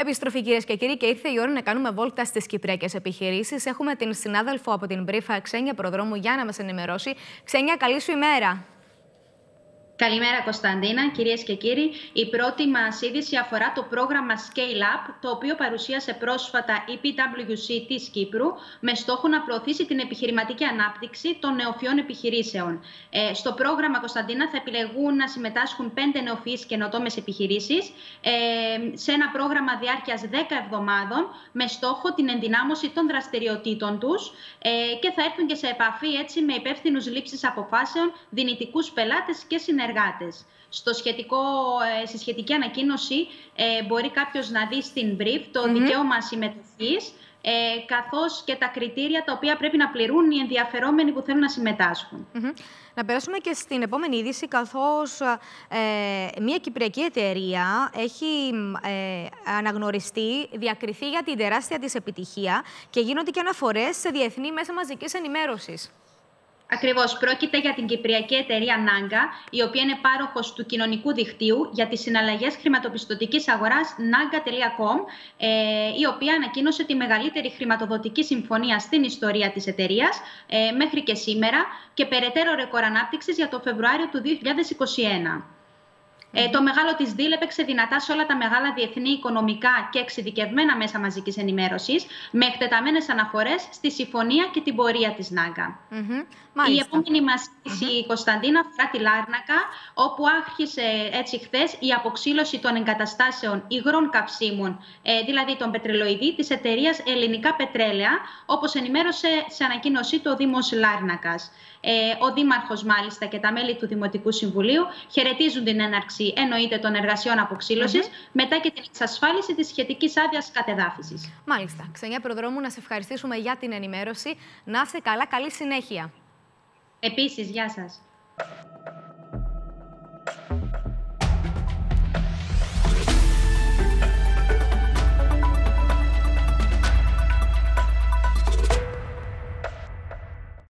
Επιστροφή κυρίες και κύριοι, και ήρθε η ώρα να κάνουμε βόλτα στις κυπριακές επιχειρήσεις. Έχουμε την συνάδελφο από την Μπρίφα, Ξένια Προδρόμου, για να μας ενημερώσει. Ξένια, καλή σου ημέρα. Καλημέρα Κωνσταντίνα, κυρίες και κύριοι. Η πρώτη μας είδηση αφορά το πρόγραμμα Scale Up, το οποίο παρουσίασε πρόσφατα η PwC της Κύπρου, με στόχο να προωθήσει την επιχειρηματική ανάπτυξη των νεοφιών επιχειρήσεων. Ε, στο πρόγραμμα Κωνσταντίνα θα επιλεγούν να συμμετάσχουν πέντε νεοφυείς καινοτόμες επιχειρήσεις ε, σε ένα πρόγραμμα διάρκειας 10 εβδομάδων με στόχο την ενδυνάμωση των δραστηριοτήτων τους ε, και θα έρθουν και σε επαφή έτσι, με υπεύθυνους λήψης αποφάσεων, δυνητικούς πελάτες και συνεργάτες στο σχετικό, ε, στη σχετική ανακοίνωση ε, μπορεί κάποιος να δει στην brief το mm δικαίωμα συμμετοχής ε, καθώς και τα κριτήρια τα οποία πρέπει να πληρούν οι ενδιαφερόμενοι που θέλουν να συμμετάσχουν. Να περάσουμε και στην επόμενη είδηση, καθώς ε, μια κυπριακή εταιρεία έχει ε, αναγνωριστεί, διακριθεί για την τεράστια της επιτυχία και γίνονται και αναφορές σε διεθνή μέσα μαζικής ενημέρωσης. Ακριβώς. Πρόκειται για την Κυπριακή εταιρεία Νάγκα, η οποία είναι πάροχος του κοινωνικού δικτύου για τις συναλλαγές χρηματοπιστωτικής αγοράς Naga.com, ε, η οποία ανακοίνωσε τη μεγαλύτερη χρηματοδοτική συμφωνία στην ιστορία της εταιρείας ε, μέχρι και σήμερα και περαιτέρω ρεκόρ ανάπτυξης για το Φεβρουάριο του 2021. Ε, το μεγάλο της deal έπαιξε δυνατά σε όλα τα μεγάλα διεθνή οικονομικά και εξειδικευμένα μέσα μαζικής ενημέρωσης, με εκτεταμένες αναφορές στη συμφωνία και την πορεία της ΝΑΓΚΑ. Η επόμενη μας είδηση, η Κωνσταντίνα, αφορά τη Λάρνακα, όπου άρχισε έτσι χθες η αποξήλωση των εγκαταστάσεων υγρών καυσίμων, ε, δηλαδή των πετρελοειδή, της εταιρείας Ελληνικά Πετρέλαια, όπως ενημέρωσε σε ανακοίνωσή του ο Δήμος Λάρνακας. Ε, ο Δήμαρχος, μάλιστα, και τα μέλη του Δημοτικού Συμβουλίου χαιρετίζουν την έναρξη εννοείται των εργασιών αποξήλωσης, μετά και την εξασφάλιση της σχετικής άδειας κατεδάφισης. Μάλιστα. Ξενιά Προδρόμου, να σε ευχαριστήσουμε για την ενημέρωση. Να είσαι καλά, καλή συνέχεια. Επίσης, γεια σας.